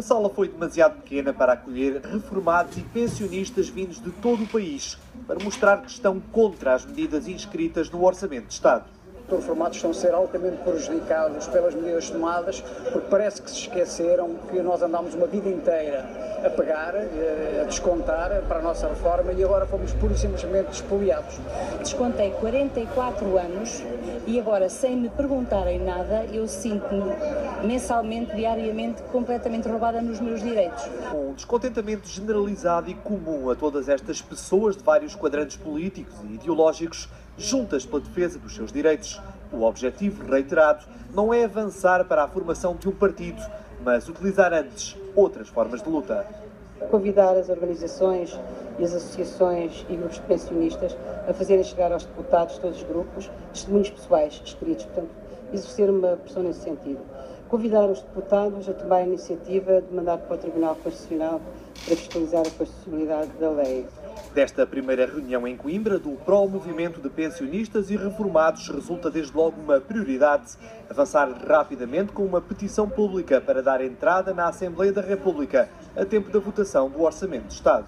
A sala foi demasiado pequena para acolher reformados e pensionistas vindos de todo o país, para mostrar que estão contra as medidas inscritas no Orçamento de Estado reformados estão a ser altamente prejudicados pelas medidas tomadas, porque parece que se esqueceram que nós andámos uma vida inteira a pegar, eh, a descontar para a nossa reforma e agora fomos pura e simplesmente expoliados. Descontei 44 anos e agora, sem me perguntarem nada, eu sinto-me mensalmente, diariamente, completamente roubada nos meus direitos. Um descontentamento generalizado e comum a todas estas pessoas de vários quadrantes políticos e ideológicos juntas pela defesa dos seus direitos. O objetivo, reiterado, não é avançar para a formação de um partido, mas utilizar antes outras formas de luta. Convidar as organizações e as associações e grupos de pensionistas a fazerem chegar aos deputados, todos os grupos, testemunhos pessoais escritos, portanto, exercer uma pressão nesse sentido. Convidar os deputados a tomar a iniciativa de mandar para o Tribunal Constitucional para fiscalizar a constitucionalidade da lei. Desta primeira reunião em Coimbra, do pró-movimento de pensionistas e reformados, resulta desde logo uma prioridade avançar rapidamente com uma petição pública para dar entrada na Assembleia da República a tempo da votação do Orçamento de Estado.